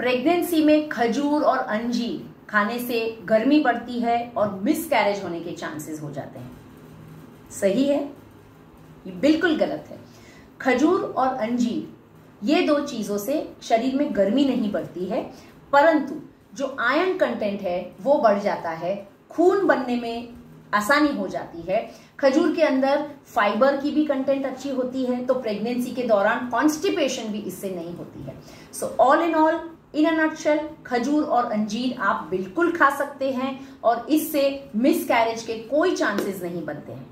Pregnancy में खजूर और अंजीर खाने से गर्मी बढ़ती है और मिस कैरेज होने के चांसेस हो जाते हैं। सही है? ये बिल्कुल गलत है। खजूर और अंजीर, ये दो चीज़ों से शरीर में गर्मी नहीं बढ़ती है, परंतु जो आयरन कंटेंट है, वो बढ़ जाता है। खून बनने में आसानी हो जाती है। खजूर के अंदर फाइबर की भी कंटेंट अच्छी होती है तो प्रेगनेंसी के दौरान कॉन्स्टिपेशन भी इससे नहीं होती है। So all in all in a nutshell, खजूर और अंजीर आप बिल्कुल खा सकते हैं और इससे मिसकैरेज के कोई चांसेस नहीं बनते हैं।